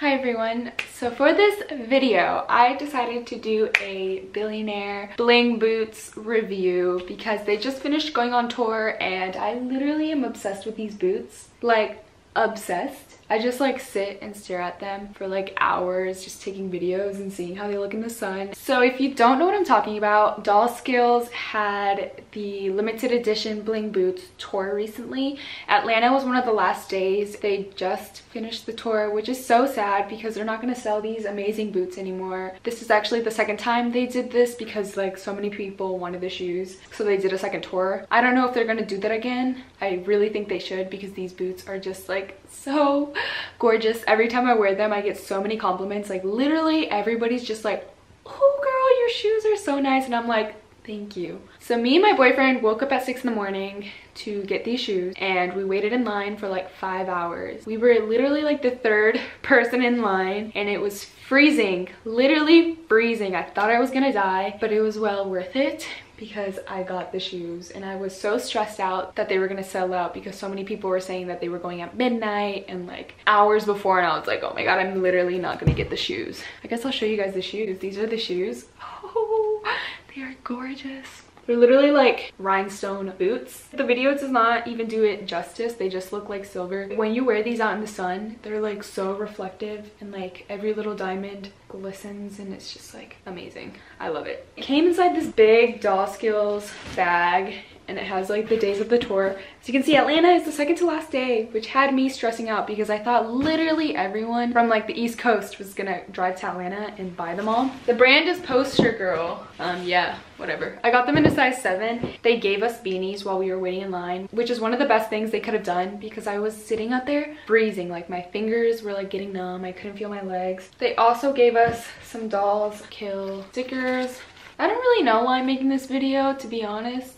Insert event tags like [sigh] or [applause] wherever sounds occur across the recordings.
Hi everyone. So for this video, I decided to do a billionaire bling boots review because they just finished going on tour and I literally am obsessed with these boots. Like obsessed. I just like sit and stare at them for like hours just taking videos and seeing how they look in the sun. So if you don't know what I'm talking about, Dolls Kills had the limited edition bling boots tour recently. Atlanta was one of the last days. They just finished the tour, which is so sad because they're not going to sell these amazing boots anymore. This is actually the second time they did this because like so many people wanted the shoes. So they did a second tour. I don't know if they're going to do that again. I really think they should because these boots are just like so gorgeous. Every time I wear them, I get so many compliments. Like literally everybody's just like, oh girl, your shoes are so nice. And I'm like, thank you. So me and my boyfriend woke up at six in the morning to get these shoes and we waited in line for like five hours. We were literally like the third [laughs] person in line and it was freezing, literally freezing. I thought I was gonna die, but it was well worth it because I got the shoes and I was so stressed out that they were gonna sell out because so many people were saying that they were going at midnight and like hours before and I was like, oh my god, I'm literally not gonna get the shoes. I guess I'll show you guys the shoes. These are the shoes. Are gorgeous. They're literally like rhinestone boots. The video does not even do it justice. They just look like silver. When you wear these out in the sun, they're like so reflective and like every little diamond glistens and it's just like amazing. I love it. It came inside this big Dolls Kills bag and it has like the days of the tour. As you can see, Atlanta is the second to last day, which had me stressing out because I thought literally everyone from like the East Coast was gonna drive to Atlanta and buy them all. The brand is Poster Girl. Um, yeah, whatever. I got them in a size seven. They gave us beanies while we were waiting in line, which is one of the best things they could have done because I was sitting out there freezing. Like my fingers were like getting numb. I couldn't feel my legs. They also gave us some dolls kill stickers. I don't really know why I'm making this video, to be honest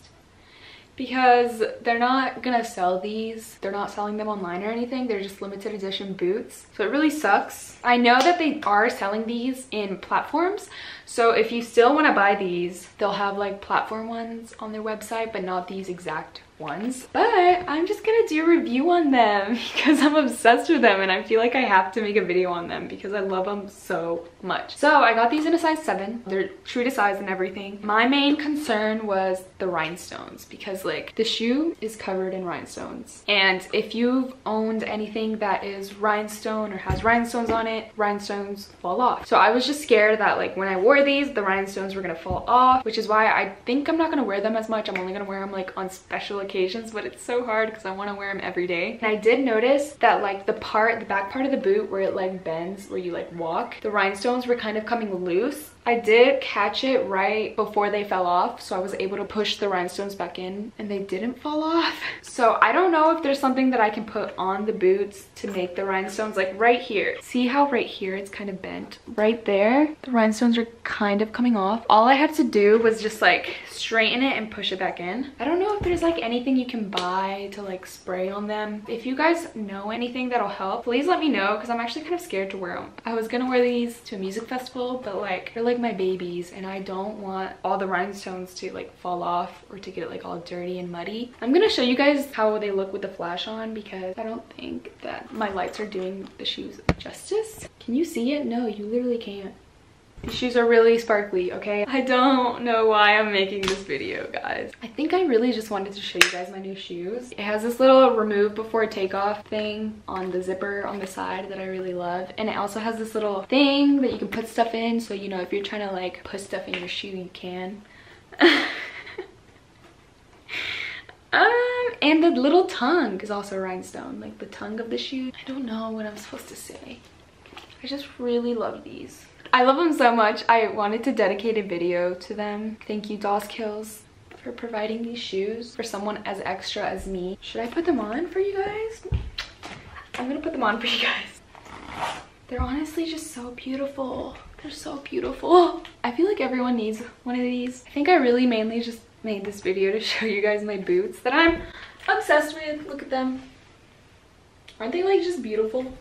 because they're not gonna sell these. They're not selling them online or anything. They're just limited edition boots. So it really sucks. I know that they are selling these in platforms. So if you still want to buy these they'll have like platform ones on their website but not these exact ones but i'm just gonna do a review on them [laughs] because i'm obsessed with them and i feel like i have to make a video on them because i love them so much. So i got these in a size 7 they're true to size and everything. My main concern was the rhinestones because like the shoe is covered in rhinestones. And if you've owned anything that is rhinestone or has rhinestones on it rhinestones fall off. So i was just scared that like when i wore these the rhinestones were gonna fall off which is why i think i'm not gonna wear them as much. I'm only gonna wear them like on special occasions occasions, but it's so hard because I want to wear them every day. And I did notice that like the part, the back part of the boot where it like bends, where you like walk, the rhinestones were kind of coming loose I did catch it right before they fell off so I was able to push the rhinestones back in and they didn't fall off. [laughs] So I don't know if there's something that I can put on the boots to make the rhinestones like right here. See how right here it's kind of bent? Right there, the rhinestones are kind of coming off. All I had to do was just like straighten it and push it back in. I don't know if there's like anything you can buy to like spray on them. If you guys know anything that'll help, please let me know because I'm actually kind of scared to wear them. I was gonna wear these to a music festival but like like my babies and I don't want all the rhinestones to like fall off or to get it like all dirty and muddy. I'm gonna show you guys how they look with the flash on because I don't think that my lights are doing the shoes justice. Can you see it? No, you literally can't. These shoes are really sparkly, okay? I don't know why I'm making this video, guys. I think I really just wanted to show you guys my new shoes. It has this little remove before takeoff thing on the zipper on the side that I really love. And it also has this little thing that you can put stuff in. So, you know, if you're trying to like put stuff in your shoe, you can. [laughs] Um, and the little tongue is also rhinestone, like the tongue of the shoe. I don't know what I'm supposed to say. I just really love these. I love them so much. I wanted to dedicate a video to them. Thank you, Dolls Kills, for providing these shoes for someone as extra as me. Should I put them on for you guys? I'm gonna put them on for you guys. They're honestly just so beautiful. They're so beautiful. I feel like everyone needs one of these. I think I really mainly just made this video to show you guys my boots that I'm obsessed with. Look at them. Aren't they like just beautiful?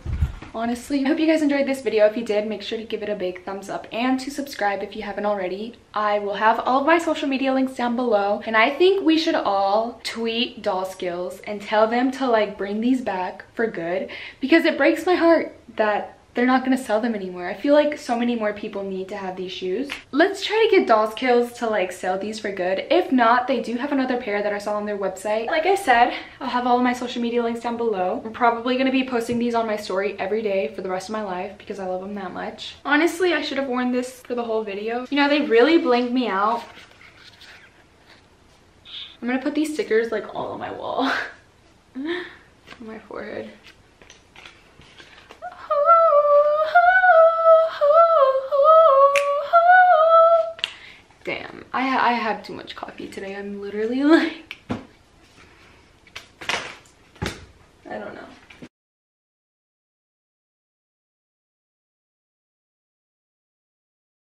Honestly. I hope you guys enjoyed this video. If you did, make sure to give it a big thumbs up and to subscribe if you haven't already. I will have all of my social media links down below. And I think we should all tweet Dolls Kills and tell them to like bring these back for good because it breaks my heart that they're not gonna sell them anymore. I feel like so many more people need to have these shoes. Let's try to get Dolls Kills to like sell these for good. If not, they do have another pair that I saw on their website. Like I said, I'll have all of my social media links down below. I'm probably gonna be posting these on my story every day for the rest of my life because I love them that much. Honestly, I should have worn this for the whole video. You know, they really blinged me out. I'm gonna put these stickers like all on my wall. [laughs] on my forehead. I, had too much coffee today. I'm literally [laughs] like